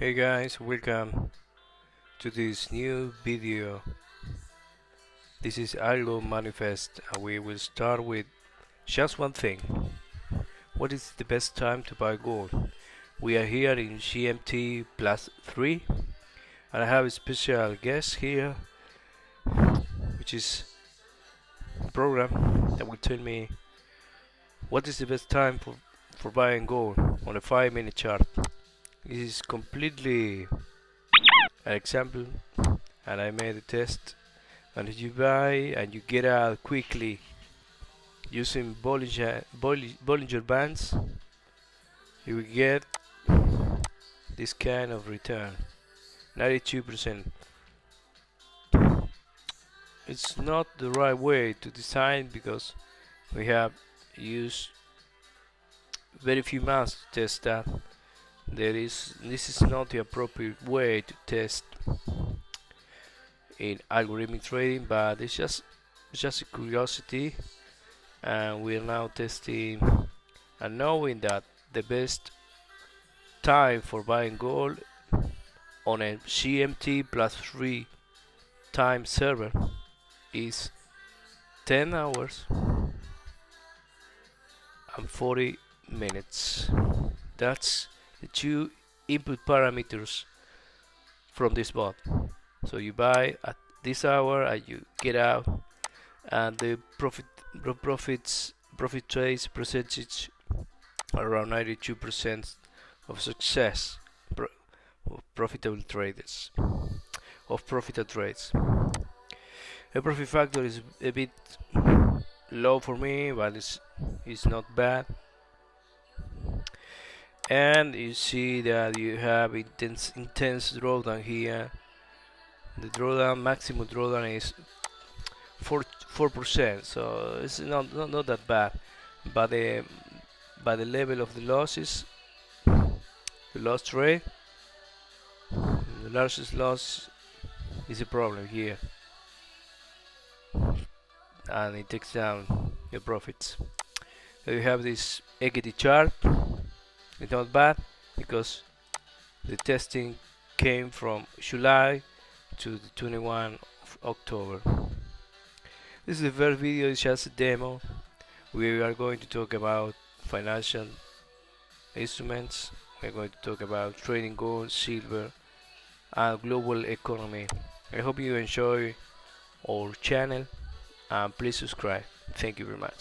Hey guys, welcome to this new video. This is Algomoneyfest and we will start with just one thing. What is the best time to buy gold? We are here in GMT plus 3 and I have a special guest here which is a program that will tell me what is the best time for, for buying gold on a 5 minute chart is completely an example and I made a test. And if you buy and you get out quickly using Bollinger, Bollinger Bands you will get this kind of return 92% it's not the right way to design because we have used very few months to test that there is this is not the appropriate way to test in algorithmic trading but it's just just a curiosity and we're now testing and knowing that the best time for buying gold on a GMT plus 3 time server is 10 hours and 40 minutes. That's the two input parameters from this bot. So you buy at this hour and you get out and the profit profits profit trades percentage around 92% of success pro of profitable traders of profitable trades. The profit factor is a bit low for me but it's, it's not bad and you see that you have intense intense drawdown here. The drawdown maximum drawdown is 4 4 percent so it's not, not not that bad. But the by the level of the losses the loss rate the largest loss is a problem here. And it takes down your profits. So you have this equity chart it's not bad because the testing came from July to the 21 of October. This is the first video, it's just a demo. We are going to talk about financial instruments. We're going to talk about trading gold, silver, and global economy. I hope you enjoy our channel and please subscribe. Thank you very much.